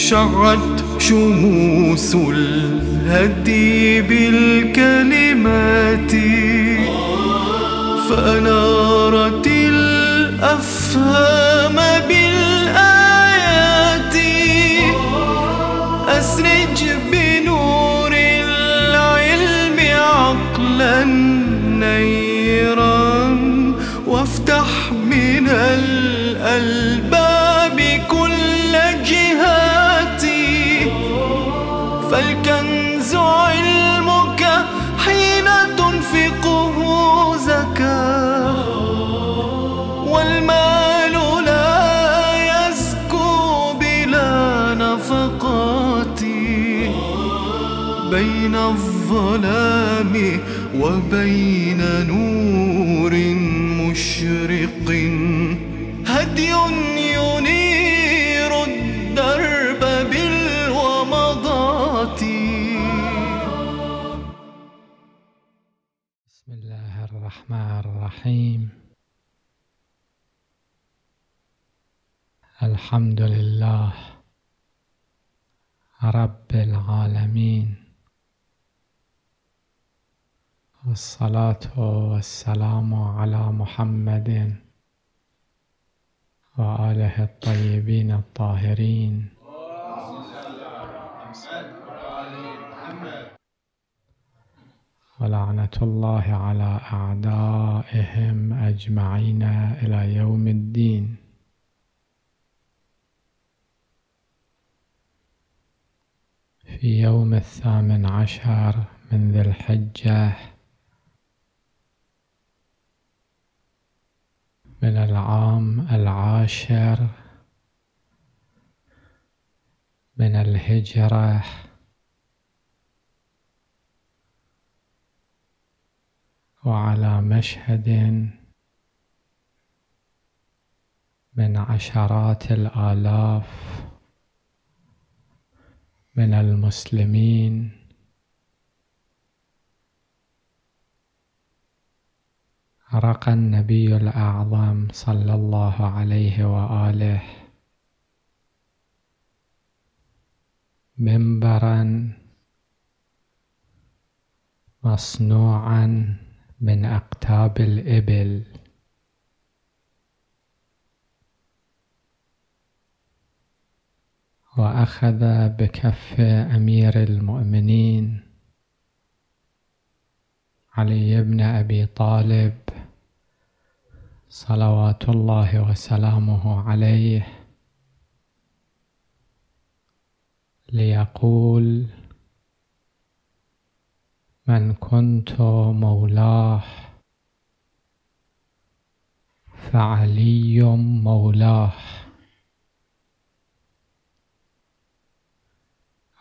شعت شموس الهدي بالكلمات فأنارت الأفهام بالآيات. أسرج بنور العلم عقلا نيرا وافتح من الألباب الظلام وبين نور مشرق. هدي ينير الدرب بالومضات. بسم الله الرحمن الرحيم. الحمد لله رب العالمين. والصلاة والسلام على محمد وآله الطيبين الطاهرين. ولعنة الله على أعدائهم أجمعين إلى يوم الدين. في يوم الثامن عشر من ذي الحجة من العام العاشر من الهجرة. وعلى مشهد من عشرات الآلاف من المسلمين. رقى النبي الأعظم صلى الله عليه وآله. منبرا مصنوعا من أقتاب الإبل. وأخذ بكف أمير المؤمنين. علي بن أبي طالب صلوات الله وسلامه عليه ليقول من كنت مولاه فعلي مولاه.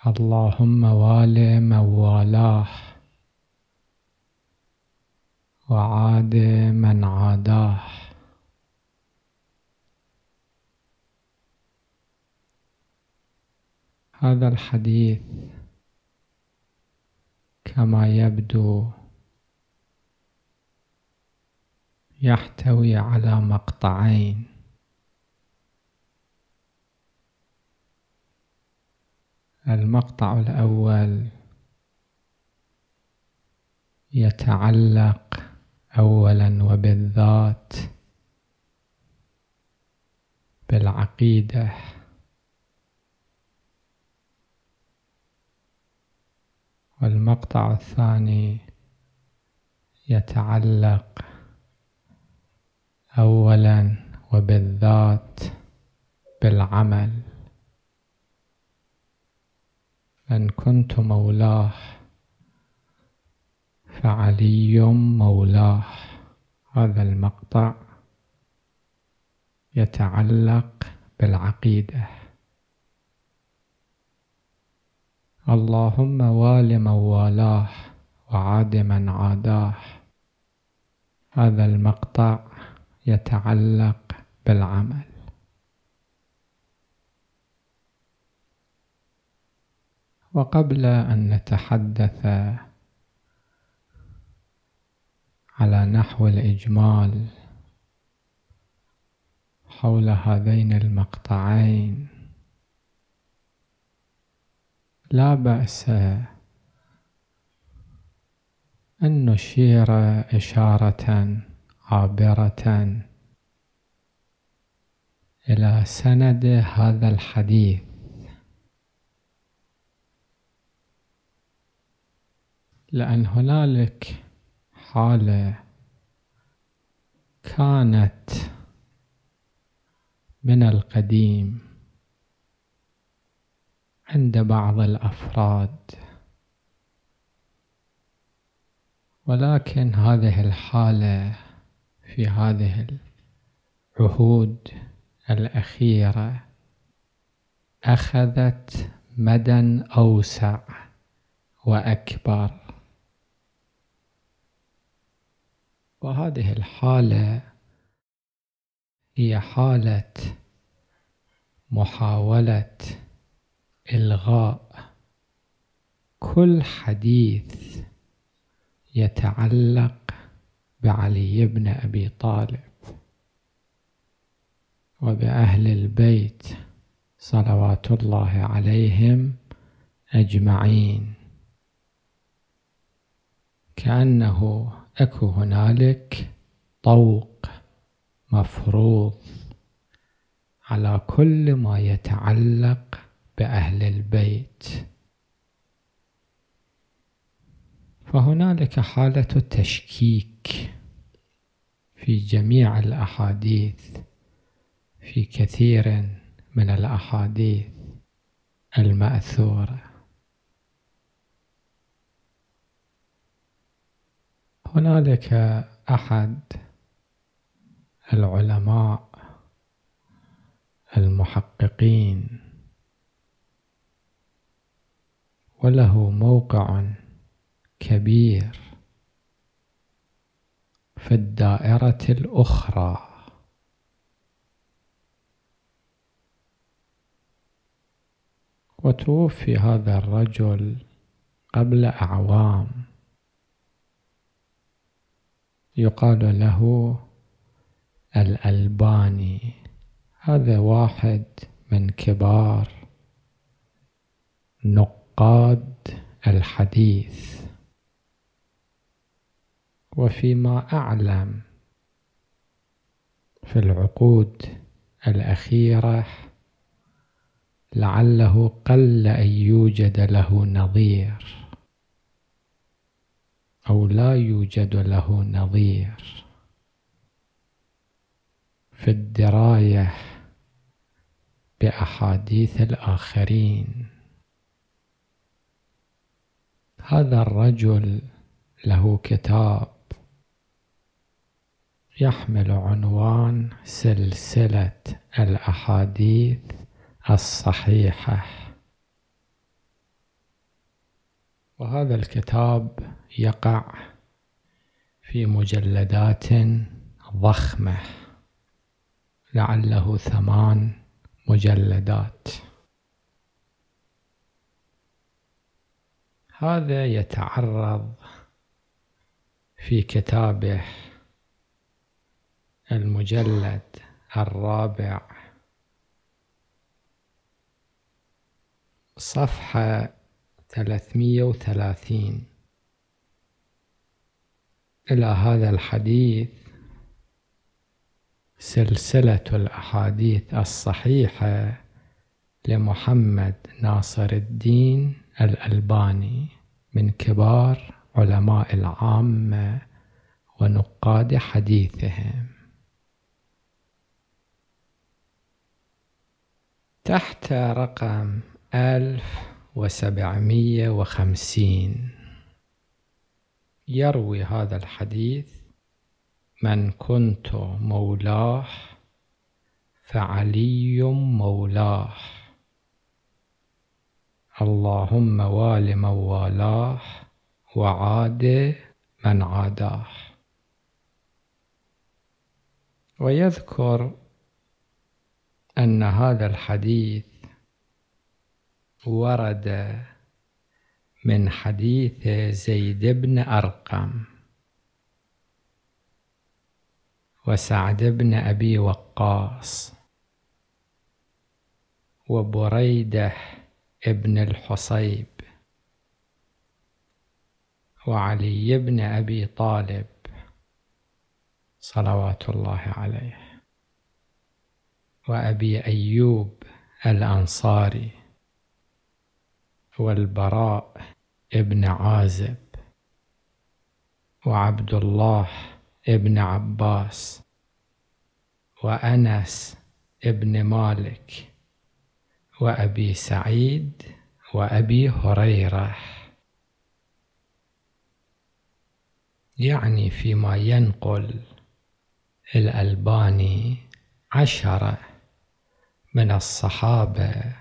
اللهم وال من والاه وعاد من عاداه. هذا الحديث كما يبدو يحتوي على مقطعين. المقطع الأول يتعلق أولا وبالذات بالعقيدة. والمقطع الثاني يتعلق أولا وبالذات بالعمل. من كنت مولاه فعلي مولاه. هذا المقطع يتعلق بالعقيدة. اللهم وال من والاه وعاد من عاداه. هذا المقطع يتعلق بالعمل. وقبل أن نتحدث على نحو الإجمال حول هذين المقطعين. لا بأس أن نشير إشارة عابرة إلى سند هذا الحديث. لأن هنالك حالة كانت من القديم عند بعض الأفراد. ولكن هذه الحالة في هذه العهود الأخيرة أخذت مدى أوسع وأكبر. وهذه الحالة هي حالة محاولة إلغاء كل حديث يتعلق بعلي بن أبي طالب وبأهل البيت صلوات الله عليهم أجمعين. كأنه أكو هنالك طوق مفروض على كل ما يتعلق بأهل البيت. فهنالك حالة تشكيك في جميع الأحاديث في كثير من الأحاديث المأثورة. هنالك أحد العلماء المحققين وله موقع كبير في الدائرة الأخرى. وتوفي هذا الرجل قبل أعوام. يقال له الألباني. هذا واحد من كبار نقاد الحديث. وفيما أعلم في العقود الأخيرة لعله قل أن يوجد له نظير. أو لا يوجد له نظير. في الدراية بأحاديث الآخرين. هذا الرجل له كتاب يحمل عنوان سلسلة الأحاديث الصحيحة. وهذا الكتاب يقع في مجلدات ضخمة لعله ثمان مجلدات. هذا يتعرض في كتابه المجلد الرابع صفحة ثلاثمية وثلاثين. إلى هذا الحديث سلسلة الأحاديث الصحيحة لمحمد ناصر الدين الألباني من كبار علماء العامة ونقاد حديثهم. تحت رقم ألف وسبعمية وخمسين. يروي هذا الحديث من كنت مولاه فعلي مولاه. اللهم وال من والاه وعاد من عاداه. ويذكر أن هذا الحديث ورد من حديث زيد بن أرقم. وسعد بن أبي وقاص. وبريدة ابن الحصيب. وعلي بن أبي طالب. صلوات الله عليه. وأبي أيوب الأنصاري. والبراء ابن عازب وعبد الله ابن عباس وأنس ابن مالك وأبي سعيد وأبي هريرة. يعني فيما ينقل الألباني عشرة من الصحابة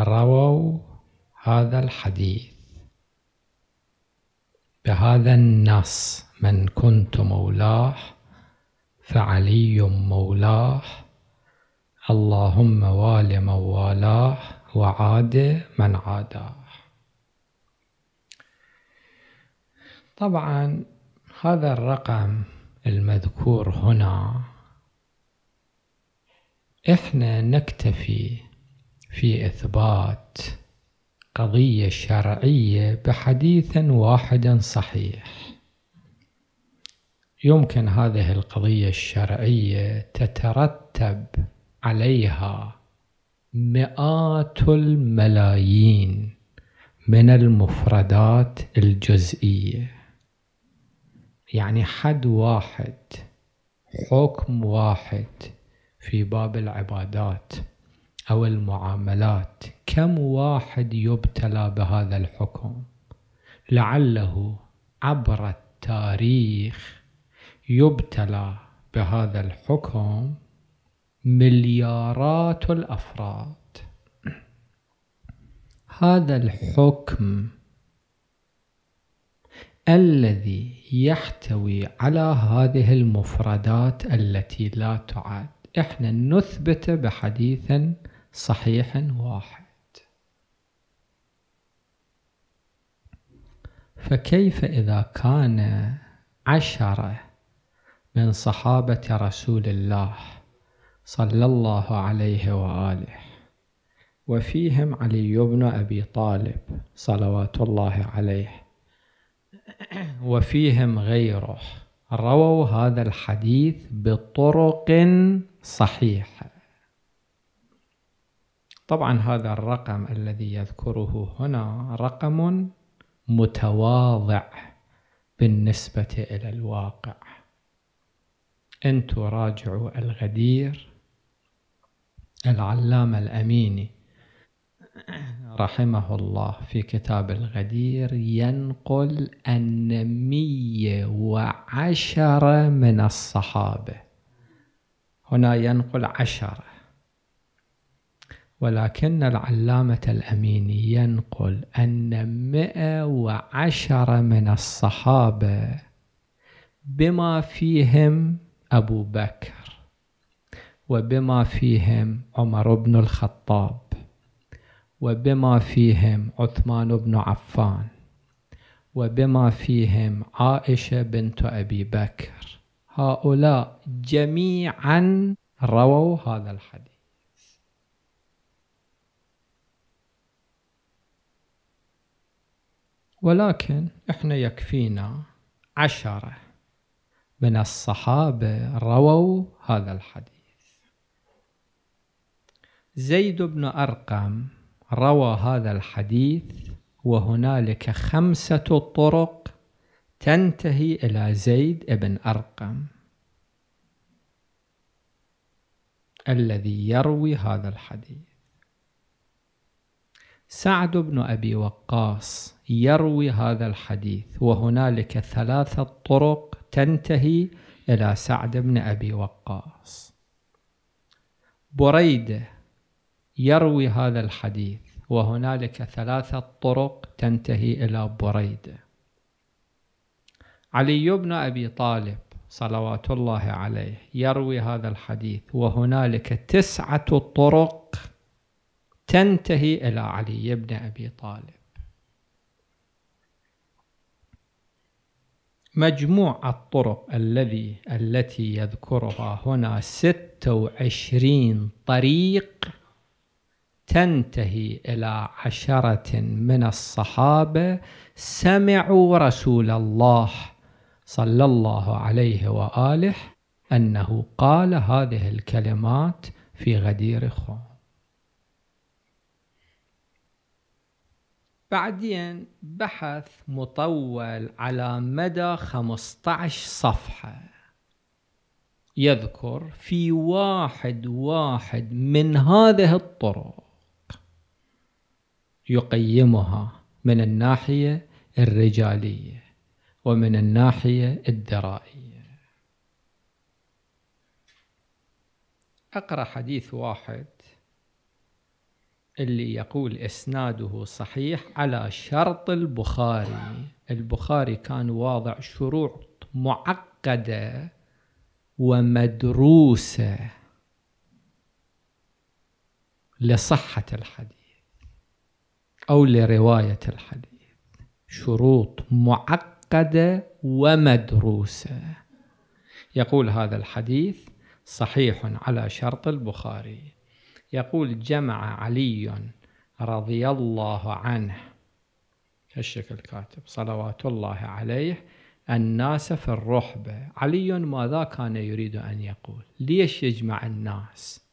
رووا هذا الحديث بهذا النص من كنت مولاه فعلي مولاه اللهم وال من والاه وعاد من عاداه. طبعا هذا الرقم المذكور هنا إحنا نكتفي في إثبات قضية شرعية بحديث واحد صحيح. يمكن هذه القضية الشرعية تترتب عليها مئات الملايين من المفردات الجزئية. يعني حد واحد حكم واحد في باب العبادات أو المعاملات. كم واحد يبتلى بهذا الحكم؟ لعله عبر التاريخ يبتلى بهذا الحكم مليارات الأفراد. هذا الحكم الذي يحتوي على هذه المفردات التي لا تعد. إحنا نثبت بحديث صحيح واحد. فكيف إذا كان عشرة من صحابة رسول الله صلى الله عليه وآله وفيهم علي بن أبي طالب صلوات الله عليه وفيهم غيره رووا هذا الحديث بطرق صحيحة. طبعا هذا الرقم الذي يذكره هنا رقم متواضع بالنسبة إلى الواقع. أن تراجعوا الغدير العلامة الأميني رحمه الله في كتاب الغدير ينقل أن مية وعشرة من الصحابة. هنا ينقل عشرة. ولكن العلامة الأميني ينقل أن مئة وعشرة من الصحابة بما فيهم أبو بكر وبما فيهم عمر بن الخطاب وبما فيهم عثمان بن عفان وبما فيهم عائشة بنت أبي بكر. هؤلاء جميعا رووا هذا الحديث. ولكن إحنا يكفينا عشرة من الصحابة رووا هذا الحديث. زيد بن أرقم روى هذا الحديث وهنالك خمسة طرق تنتهي إلى زيد بن أرقم الذي يروي هذا الحديث. سعد بن أبي وقاص يروي هذا الحديث وهنالك ثلاثة طرق تنتهي إلى سعد بن أبي وقاص. بريدة يروي هذا الحديث وهنالك ثلاثة طرق تنتهي إلى بريدة. علي بن أبي طالب صلوات الله عليه يروي هذا الحديث وهنالك تسعة طرق تنتهي إلى علي بن أبي طالب. مجموع الطرق الذي التي يذكرها هنا ستة وعشرين طريق تنتهي إلى عشرة من الصحابة سمعوا رسول الله صلى الله عليه وآله أنه قال هذه الكلمات في غدير خون. بعدين بحث مطول على مدى 15 صفحة. يذكر في واحد واحد من هذه الطرق يقيمها من الناحية الرجالية ومن الناحية الدرائية. أقرأ حديث واحد. اللي يقول إسناده صحيح على شرط البخاري. البخاري كان واضع شروط معقدة ومدروسة لصحة الحديث أو لرواية الحديث. شروط معقدة ومدروسة. يقول هذا الحديث صحيح على شرط البخاري. يقول جمع علي رضي الله عنه. هالشكل كاتب صلوات الله عليه. الناس في الرحبة علي ماذا كان يريد أن يقول؟ ليش يجمع الناس؟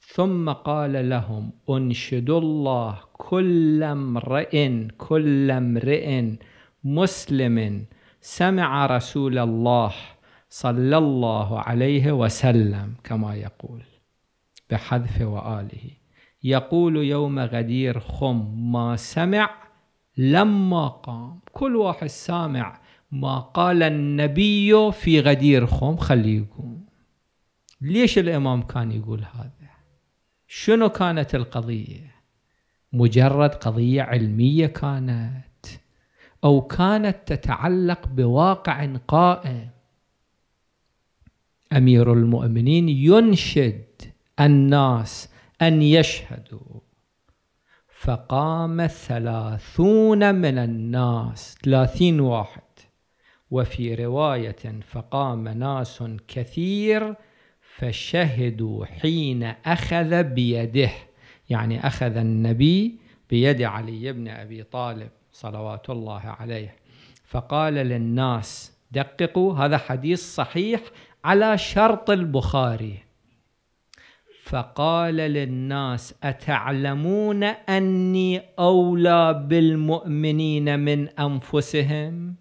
ثم قال لهم أنشد الله كل امرئ كل امرئ مسلم. سمع رسول الله صلى الله عليه وسلم كما يقول. بحذف وآله. يقول يوم غدير خم ما سمع لما قام. كل واحد سامع ما قال النبي في غدير خم خليه يقوم. ليش الإمام كان يقول هذا؟ شنو كانت القضية؟ مجرد قضية علمية كانت أو كانت تتعلق بواقع قائم. أمير المؤمنين ينشد الناس أن يشهدوا. فقام ثلاثون من الناس ثلاثين واحد. وفي رواية فقام ناس كثير فشهدوا حين أخذ بيده. يعني أخذ النبي بيد علي بن أبي طالب صلوات الله عليه. فقال للناس دققوا هذا حديث صحيح على شرط البخاري. فقال للناس أتعلمون أني أولى بالمؤمنين من أنفسهم؟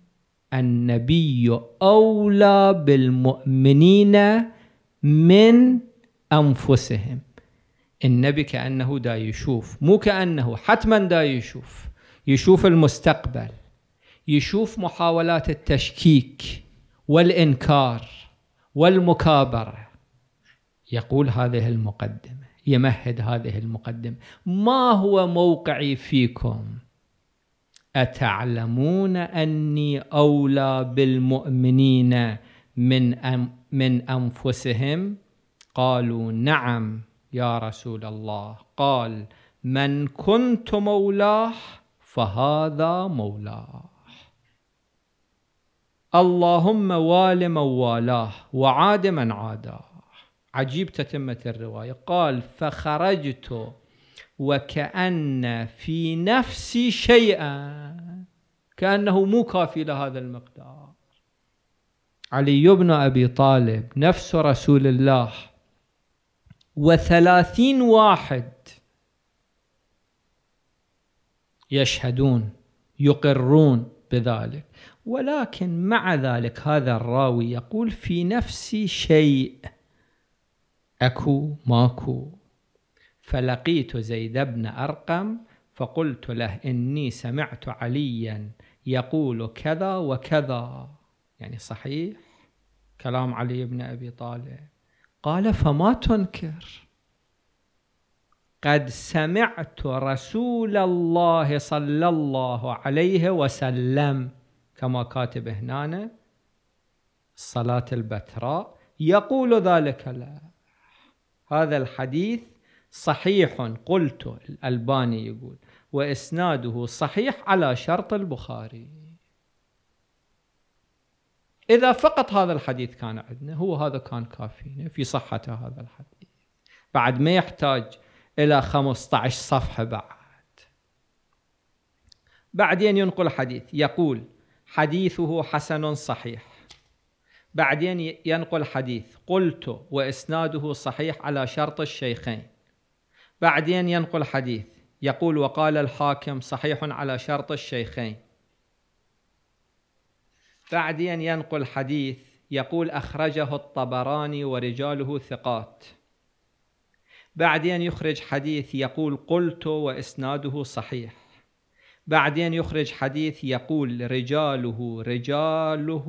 النبي أولى بالمؤمنين من أنفسهم. النبي كأنه دا يشوف مو كأنه حتما دا يشوف. يشوف المستقبل يشوف محاولات التشكيك والإنكار والمكابرة. يقول هذه المقدمة يمهد هذه المقدمة. ما هو موقعي فيكم؟ أتعلمون أني أولى بالمؤمنين من أم من أنفسهم؟ قالوا نعم يا رسول الله. قال من كنت مولاه فهذا مولاه. اللهم وال من والاه وعاد من عاداه. عجيب تتمة الرواية. قال فخرجت وكأن في نفسي شيئا كأنه مو كافي لهذا المقدار. علي بن أبي طالب نفس رسول الله وثلاثين واحد يشهدون يقرون بذلك. ولكن مع ذلك هذا الراوي يقول في نفسي شيء. أكو ماكو. فلقيت زيد بن أرقم فقلت له إني سمعت عليا يقول كذا وكذا. يعني صحيح؟ كلام علي بن أبي طالب. قال فما تنكر. قد سمعت رسول الله صلى الله عليه وسلم. كما كاتب هنا الصلاة البتراء يقول ذلك لا هذا الحديث صحيح قلت الألباني يقول وإسناده صحيح على شرط البخاري. إذا فقط هذا الحديث كان عندنا هو هذا كان كافينا في صحة هذا الحديث. بعد ما يحتاج إلى 15 صفحة بعد. بعدين ينقل حديث يقول حديثه حسن صحيح. بعدين ينقل حديث. قلت وإسناده صحيح على شرط الشيخين. بعدين ينقل حديث. يقول وقال الحاكم صحيح على شرط الشيخين. بعدين ينقل حديث. يقول أخرجه الطبراني ورجاله ثقات. بعدين يخرج حديث. يقول قلت وإسناده صحيح. بعدين يخرج حديث يقول رجاله رجاله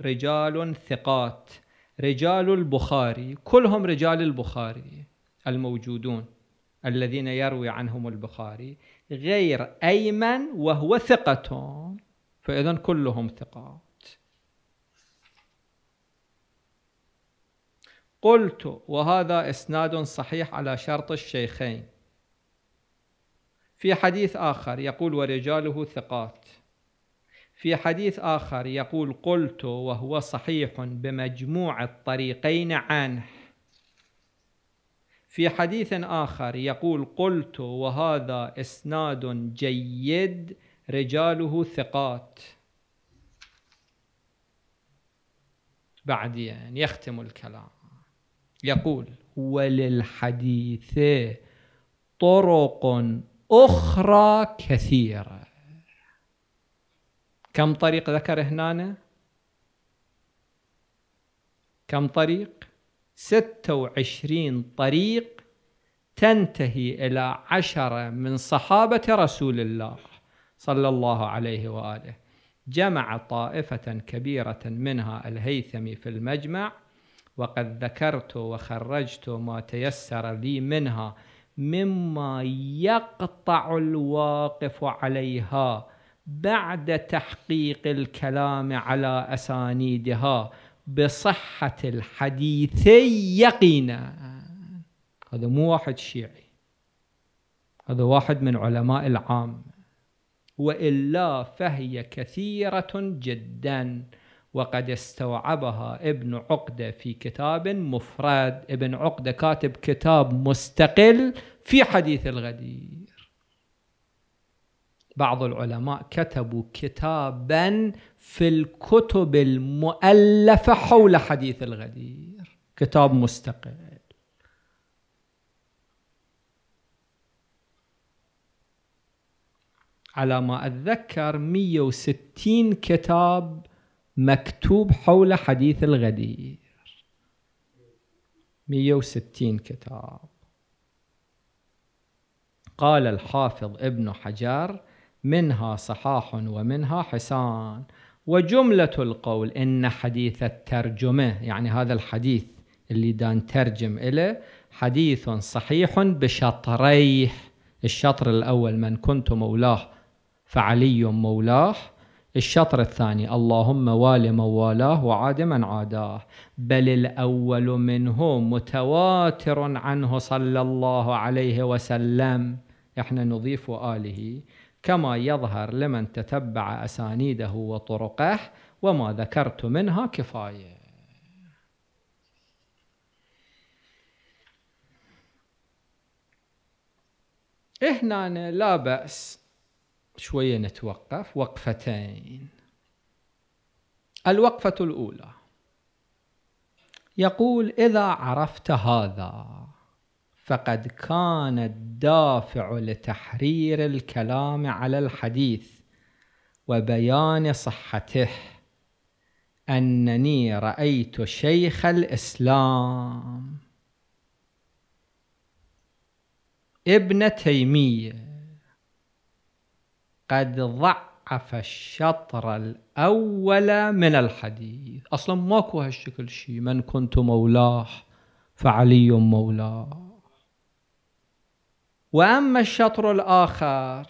رجال ثقات رجال البخاري كلهم رجال البخاري الموجودون الذين يروي عنهم البخاري غير أيمن وهو ثقة. فإذا كلهم ثقات. قلت وهذا إسناد صحيح على شرط الشيخين. في حديث آخر يقول ورجاله ثقات. في حديث آخر يقول قلت وهو صحيح بمجموع الطريقين عنه في حديث آخر يقول قلت وهذا إسناد جيد رجاله ثقات. بعدين يختم الكلام يقول وللحديث طرق أخرى كثيرة. كم طريق ذكر هنا كم طريق؟ ستة وعشرين طريق تنتهي إلى عشرة من صحابة رسول الله صلى الله عليه وآله. جمع طائفة كبيرة منها الهيثمي في المجمع وقد ذكرت وخرجت ما تيسر لي منها مما يقطع الواقف عليها بعد تحقيق الكلام على أسانيدها بصحة الحديث يقينا. هذا مو واحد شيعي. هذا واحد من علماء العام. وإلا فهي كثيرة جدا. وقد استوعبها ابن عقدة في كتاب مفرد. ابن عقدة كاتب كتاب مستقل في حديث الغدير. بعض العلماء كتبوا كتابا في الكتب المؤلفة حول حديث الغدير. كتاب مستقل. على ما أتذكر 160 كتاب مكتوب حول حديث الغدير. 160 كتاب. قال الحافظ ابن حجر منها صحاح ومنها حسان. وجملة القول إن حديث الترجمة يعني هذا الحديث اللي دان ترجم إليه حديث صحيح بشطريه. الشطر الأول من كنت مولاه فعلي مولاه. الشطر الثاني اللهم وال موالاه وعاد من عاداه بل الأول منه متواتر عنه صلى الله عليه وسلم. إحنا نضيف آله كما يظهر لمن تتبع أسانيده وطرقه وما ذكرت منها كفاية. هنا لا بأس. شوية نتوقف. وقفتين. الوقفة الأولى. يقول إذا عرفت هذا فقد كان الدافع لتحرير الكلام على الحديث وبيان صحته أنني رأيت شيخ الإسلام. ابن تيمية. قد ضعف الشطر الأول من الحديث. أصلا ماكو هالشكل شيء من كنت مولاه فعلي مولاه. وأما الشطر الآخر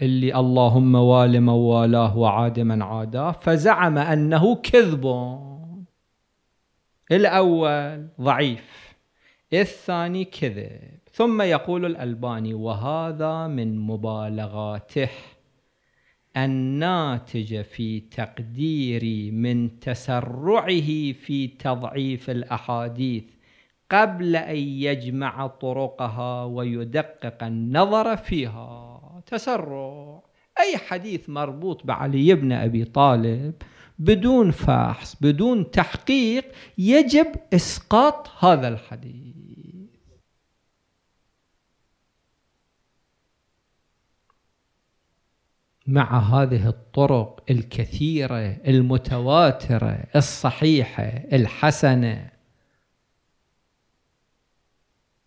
اللي اللهم وال من والاه وعاد من عاداه فزعم أنه كذب. الأول ضعيف الثاني كذب. ثم يقول الألباني وهذا من مبالغاته الناتجة في تقديري من تسرعه في تضعيف الأحاديث قبل أن يجمع طرقها ويدقق النظر فيها. تسرع. أي حديث مربوط بعلي بن أبي طالب بدون فحص بدون تحقيق يجب إسقاط هذا الحديث. مع هذه الطرق الكثيرة المتواترة الصحيحة الحسنة.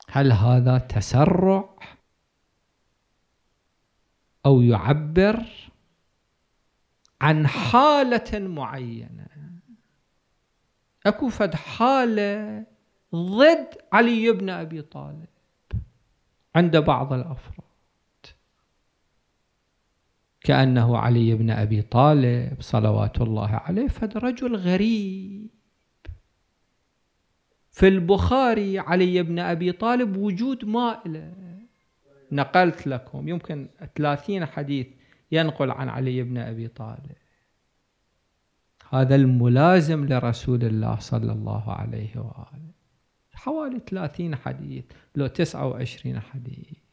هل هذا تسرع أو يعبر عن حالة معينة؟ أكو فد حالة ضد علي بن أبي طالب عند بعض الأفراد. كأنه علي بن أبي طالب صلوات الله عليه فد رجل غريب. في البخاري علي بن أبي طالب وجود مائلة نقلت لكم يمكن ثلاثين حديث ينقل عن علي بن أبي طالب. هذا الملازم لرسول الله صلى الله عليه وآله. حوالي ثلاثين حديث لو تسعة وعشرين حديث.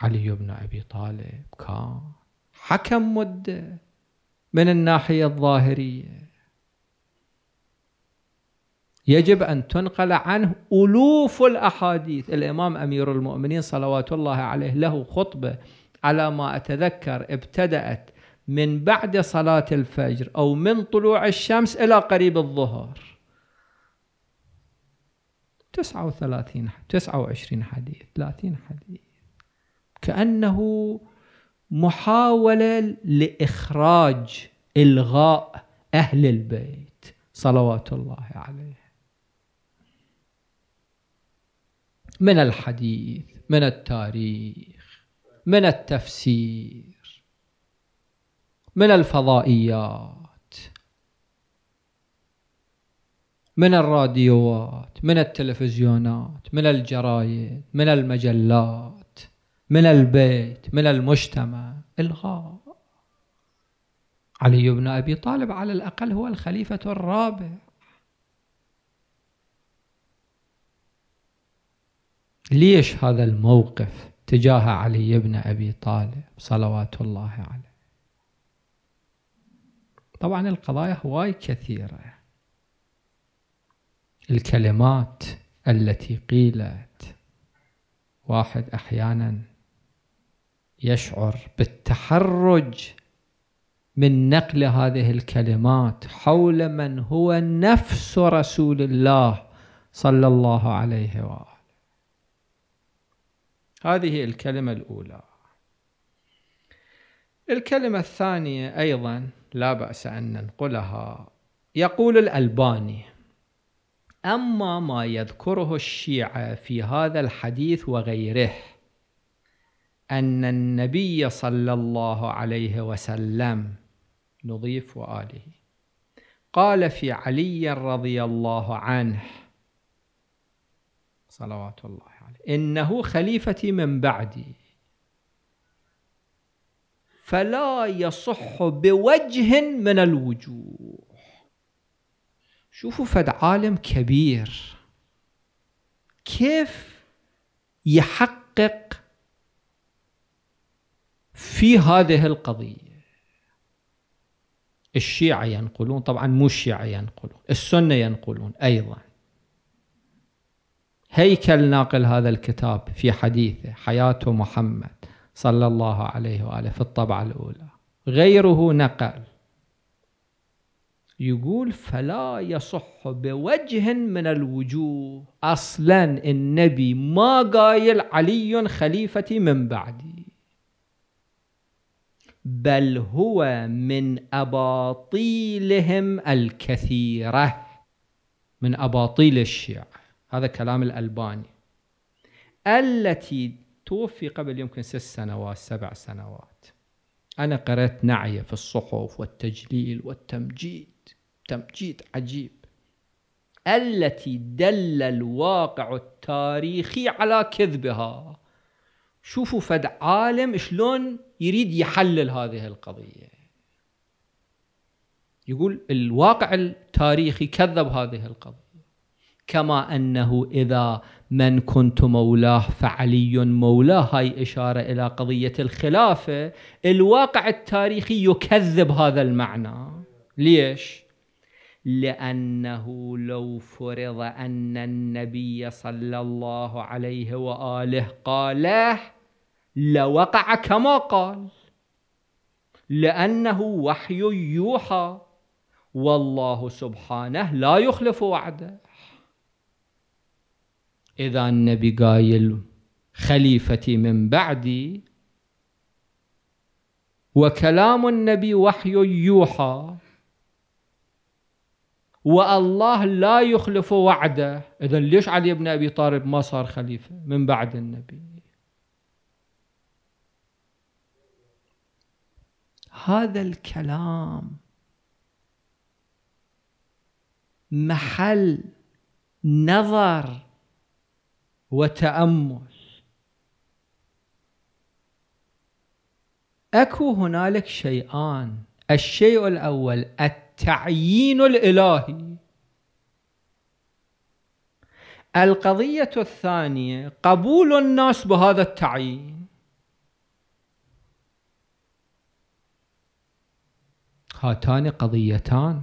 علي بن أبي طالب كان حكم مدة من الناحية الظاهرية. يجب أن تنقل عنه ألوف الأحاديث. الإمام أمير المؤمنين صلوات الله عليه له خطبة على ما أتذكر ابتدأت من بعد صلاة الفجر أو من طلوع الشمس إلى قريب الظهر. تسعة وثلاثين تسعة وعشرين حديث ثلاثين حديث. كأنه محاولة لإخراج إلغاء أهل البيت صلوات الله عليه. من الحديث من التاريخ من التفسير من الفضائيات من الراديوات من التلفزيونات من الجرايد من المجلات. من البيت من المجتمع. إلغاء. علي بن أبي طالب على الأقل هو الخليفة الرابع. ليش هذا الموقف تجاه علي بن أبي طالب صلوات الله عليه؟ طبعا القضايا هواي كثيرة. الكلمات التي قيلت واحد أحيانا يشعر بالتحرج من نقل هذه الكلمات حول من هو نفس رسول الله صلى الله عليه وآله. هذه الكلمة الأولى. الكلمة الثانية أيضا لا بأس أن ننقلها. يقول الألباني أما ما يذكره الشيعة في هذا الحديث وغيره أن النبي صلى الله عليه وسلم نضيف وآله قال في علي رضي الله عنه صلوات الله عليه إنه خليفتي من بعدي فلا يصح بوجه من الوجوه. شوفوا فد عالم كبير كيف يحقق في هذه القضية الشيعة ينقلون طبعا مو الشيعة ينقلون السنة ينقلون أيضا. هيكل ناقل هذا الكتاب في حديثه حياة محمد صلى الله عليه وآله في الطبعة الأولى. غيره نقل. يقول فلا يصح بوجه من الوجوه أصلا النبي ما قايل علي خليفتي من بعدي. بل هو من أباطيلهم الكثيرة من أباطيل الشيعة. هذا كلام الألباني. التي توفي قبل يمكن ست سنوات سبع سنوات. أنا قرأت نعية في الصحف والتجليل والتمجيد. تمجيد عجيب. التي دل الواقع التاريخي على كذبها. شوفوا فد عالم شلون يريد يحلل هذه القضية. يقول الواقع التاريخي كذب هذه القضية. كما أنه إذا من كنت مولاه فعلي مولاه هاي إشارة إلى قضية الخلافة الواقع التاريخي يكذب هذا المعنى. ليش؟ لأنه لو فرض أن النبي صلى الله عليه وآله قاله لوقع كما قال. لأنه وحي يوحى والله سبحانه لا يخلف وعده. إذا النبي قايل خليفتي من بعدي وكلام النبي وحي يوحى والله لا يخلف وعده. إذا ليش علي بن أبي طالب ما صار خليفة من بعد النبي؟ هذا الكلام محل نظر وتأمل. أكو هنالك شيئان. الشيء الأول التعيين الإلهي. القضية الثانية قبول الناس بهذا التعيين. هاتان قضيتان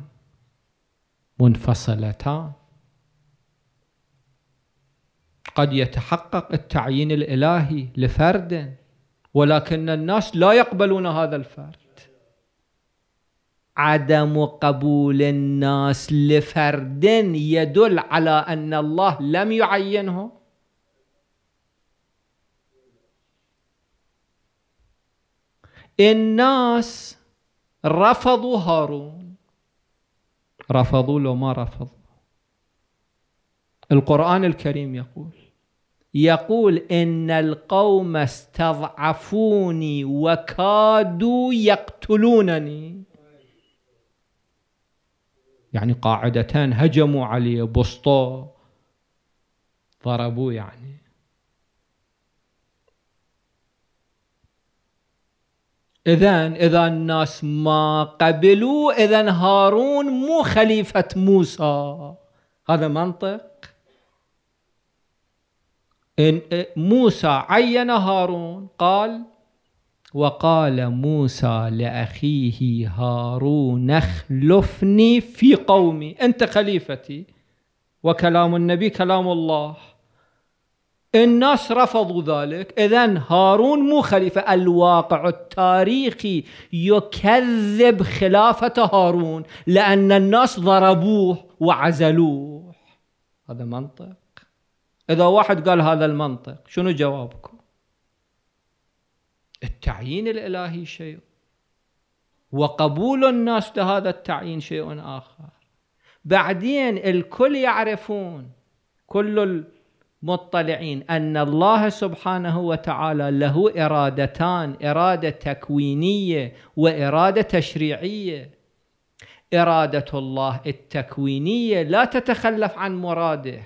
منفصلتان. قد يتحقق التعيين الإلهي لفرد ولكن الناس لا يقبلون هذا الفرد. عدم قبول الناس لفرد يدل على أن الله لم يعينه. الناس رفضوا هارون. رفضوا لو ما رفضوا. القرآن الكريم يقول يقول إن القوم استضعفوني وكادوا يقتلونني. يعني قاعدتان هجموا عليه بسطوا ضربوه يعني. إذا إذا الناس ما قبلوا إذا هارون مو خليفة موسى. هذا منطق؟ إن موسى عين هارون قال وقال موسى لأخيه هارون اخلفني في قومي أنت خليفتي وكلام النبي كلام الله. الناس رفضوا ذلك. إذا هارون مو خليفة الواقع التاريخي يكذب خلافة هارون لأن الناس ضربوه وعزلوه. هذا منطق. إذا واحد قال هذا المنطق شنو جوابكم؟ التعيين الإلهي شيء. وقبول الناس لهذا التعيين شيء آخر. بعدين الكل يعرفون كل المطلعين أن الله سبحانه وتعالى له إرادتان إرادة تكوينية وإرادة تشريعية. إرادة الله التكوينية لا تتخلف عن مراده.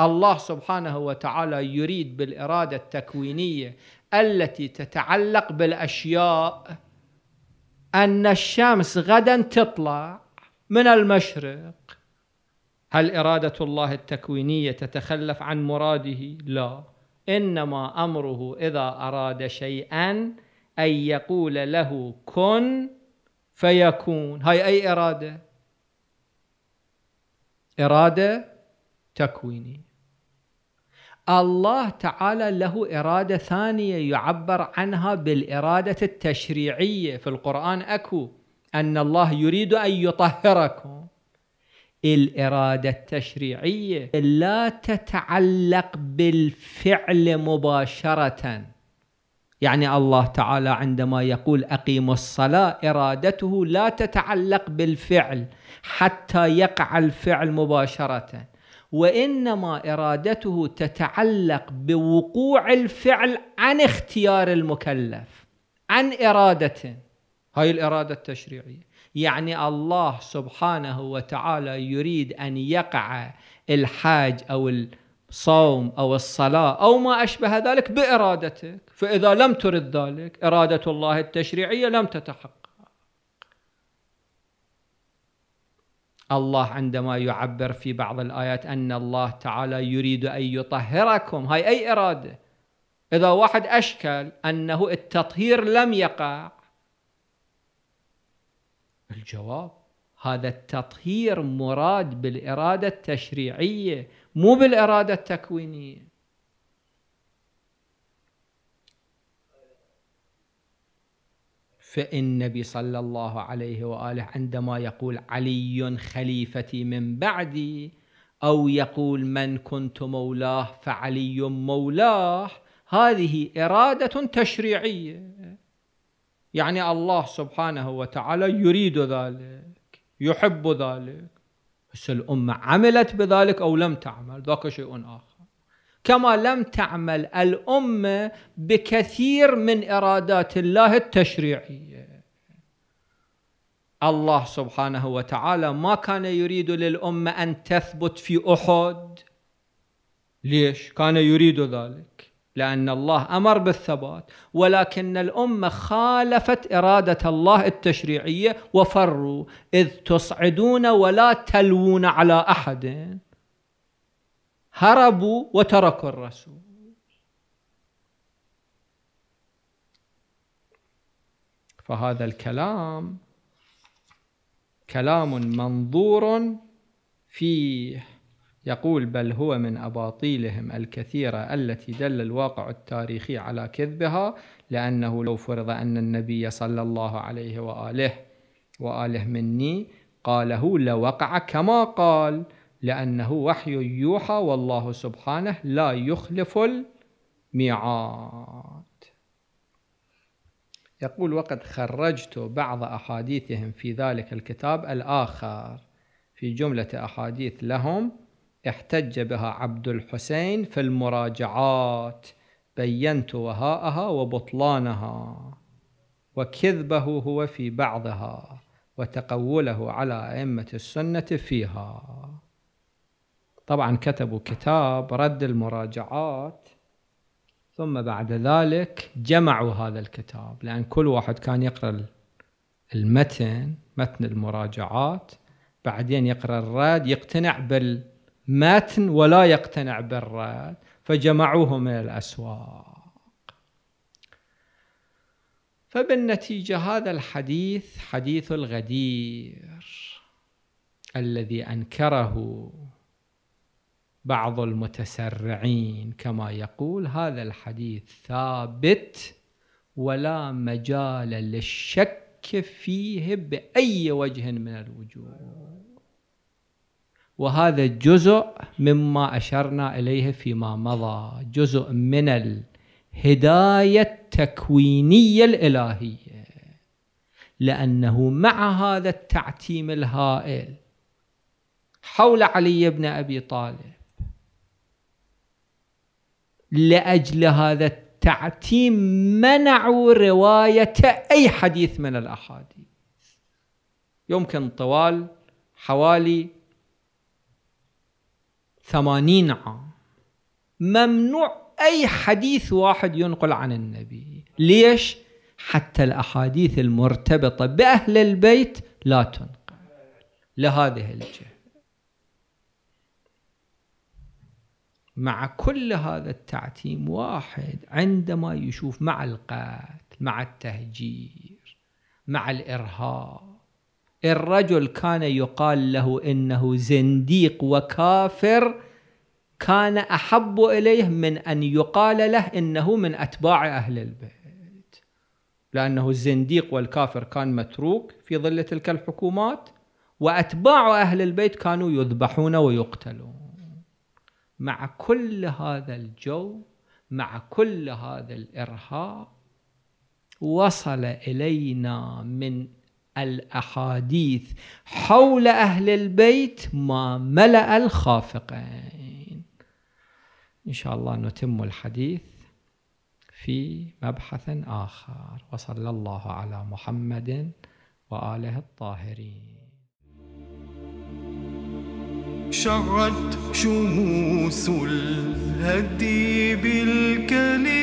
الله سبحانه وتعالى يريد بالإرادة التكوينية التي تتعلق بالأشياء أن الشمس غدا تطلع من المشرق هل إرادة الله التكوينية تتخلف عن مراده؟ لا. إنما أمره إذا أراد شيئا أن يقول له كن فيكون. هاي أي إرادة؟ إرادة تكوينية. الله تعالى له إرادة ثانية يعبر عنها بالإرادة التشريعية في القرآن. أكو. أن الله يريد أن يطهركم. الإرادة التشريعية لا تتعلق بالفعل مباشرة. يعني الله تعالى عندما يقول أقيموا الصلاة إرادته لا تتعلق بالفعل حتى يقع الفعل مباشرة وإنما إرادته تتعلق بوقوع الفعل عن اختيار المكلف عن ارادته هاي الإرادة التشريعية. يعني الله سبحانه وتعالى يريد أن يقع الحاج أو الصوم أو الصلاة أو ما أشبه ذلك بإرادتك. فإذا لم ترد ذلك إرادة الله التشريعية لم تتحقق. الله عندما يعبر في بعض الآيات أن الله تعالى يريد أن يطهركم هاي أي إرادة؟ إذا واحد أشكل أنه التطهير لم يقع الجواب هذا التطهير مراد بالإرادة التشريعية مو بالإرادة التكوينية. فالنبي صلى الله عليه وآله عندما يقول علي خليفتي من بعدي أو يقول من كنت مولاه فعلي مولاه هذه إرادة تشريعية. يعني الله سبحانه وتعالى يريد ذلك يحب ذلك. بس الأمة عملت بذلك أو لم تعمل ذاك شيء آخر. كما لم تعمل الأمة بكثير من إرادات الله التشريعية. الله سبحانه وتعالى ما كان يريد للأمة أن تثبت في أحد. ليش؟ كان يريد ذلك. لأن الله أمر بالثبات ولكن الأمة خالفت إرادة الله التشريعية وفروا إذ تصعدون ولا تلوون على أحد. هربوا وتركوا الرسول. فهذا الكلام كلام منظور فيه. يقول بل هو من أباطيلهم الكثيرة التي دل الواقع التاريخي على كذبها لأنه لو فرض أن النبي صلى الله عليه وآله وآله مني قاله لوقع كما قال لأنه وحي يوحى والله سبحانه لا يخلف الميعاد. يقول وقد خرجت بعض أحاديثهم في ذلك الكتاب الآخر في جملة أحاديث لهم احتج بها عبد الحسين في المراجعات بينت وهاءها وبطلانها وكذبه هو في بعضها وتقوله على أئمة السنة فيها. طبعا كتبوا كتاب رد المراجعات ثم بعد ذلك جمعوا هذا الكتاب لأن كل واحد كان يقرأ المتن متن المراجعات بعدين يقرأ الرد يقتنع بالمتن ولا يقتنع بالرد فجمعوه من الأسواق. فبالنتيجة هذا الحديث حديث الغدير الذي أنكره بعض المتسرعين كما يقول هذا الحديث ثابت ولا مجال للشك فيه بأي وجه من الوجوه. وهذا جزء مما أشرنا إليه فيما مضى جزء من الهداية التكوينية الإلهية لأنه مع هذا التعتيم الهائل حول علي بن أبي طالب لأجل هذا التعتيم منعوا رواية أي حديث من الأحاديث. يمكن طوال حوالي ثمانين عام. ممنوع أي حديث واحد ينقل عن النبي. ليش؟ حتى الأحاديث المرتبطة بأهل البيت لا تنقل لهذه الجهة. مع كل هذا التعتيم واحد عندما يشوف مع القتل مع التهجير مع الإرهاب الرجل كان يقال له إنه زنديق وكافر كان أحب إليه من أن يقال له إنه من أتباع أهل البيت. لأنه الزنديق والكافر كان متروك في ظل تلك الحكومات وأتباع أهل البيت كانوا يذبحون ويقتلون. مع كل هذا الجو مع كل هذا الإرهاب وصل إلينا من الأحاديث حول أهل البيت ما ملأ الخافقين. إن شاء الله نتم الحديث في مبحث آخر. وصلى الله على محمد وآله الطاهرين. شعت شموس الهدي بالكلمات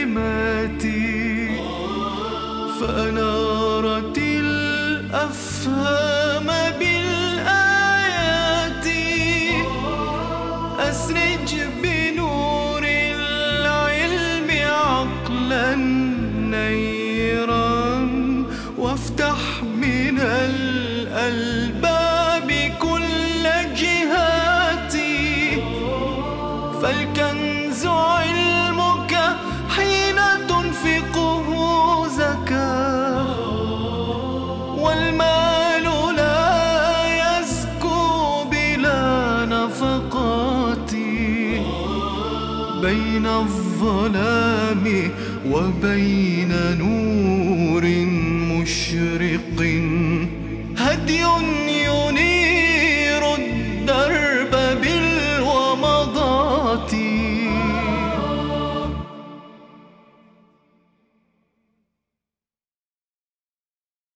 فأنارت أفهم بالآيات أسرج وبين